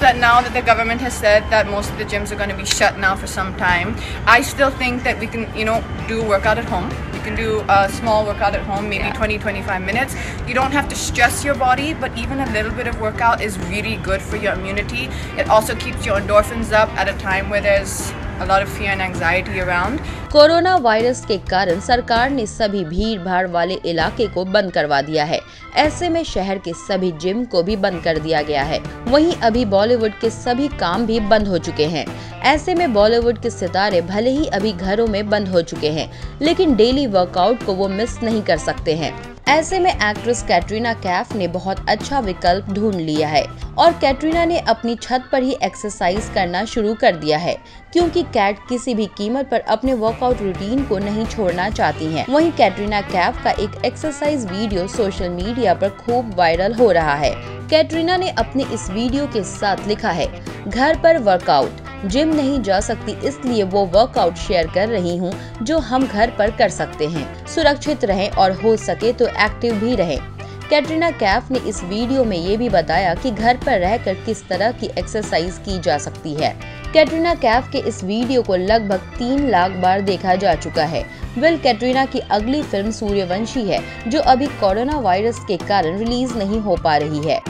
that now that the government has said that most of the gyms are going to be shut now for some time, I still think that we can, you know, do workout at home. You can do a small workout at home, maybe Yeah. 20, 25 minutes. You don't have to stress your body, but even a little bit of workout is really good for your immunity. It also keeps your endorphins up at a time where there's corona virus के कारण सरकार ने सभी भीड़ भाड़ वाले इलाके को बंद करवा दिया है। ऐसे में शहर के सभी जिम को भी बंद कर दिया गया है। वहीं अभी बॉलीवुड के सभी काम भी बंद हो चुके हैं। ऐसे में बॉलीवुड के सितारे भले ही अभी घरों में बंद हो चुके हैं, लेकिन डेली वर्कआउट को वो मिस नहीं कर सकते हैं। ऐसे में एक्ट्रेस कैटरीना कैफ ने बहुत अच्छा विकल्प ढूंढ लिया है और कैटरीना ने अपनी छत पर ही एक्सरसाइज करना शुरू कर दिया है, क्योंकि कैट किसी भी कीमत पर अपने वर्कआउट रूटीन को नहीं छोड़ना चाहती हैं। वहीं कैटरीना कैफ का एक एक्सरसाइज वीडियो सोशल मीडिया पर खूब वायरल हो रहा है कैटरीना ने अपने इस वीडियो के साथ लिखा है, घर पर वर्कआउट जिम नहीं जा सकती, इसलिए वो वर्कआउट शेयर कर रही हूँ, जो हम घर पर कर सकते हैं। सुरक्षित रहें और हो सके तो एक्टिव भी रहें। कैटरीना कैफ ने इस वीडियो में ये भी बताया कि घर पर रहकर किस तरह की एक्सरसाइज की जा सकती है। कैटरीना कैफ के इस वीडियो को लगभग तीन लाख बार देखा जा चुका है। विल कैटरीना की अगली फ़िल्म सूर्यवंशी है, जो अभी कोरोना वायरस के कारण रिलीज़ नहीं हो पा रही है।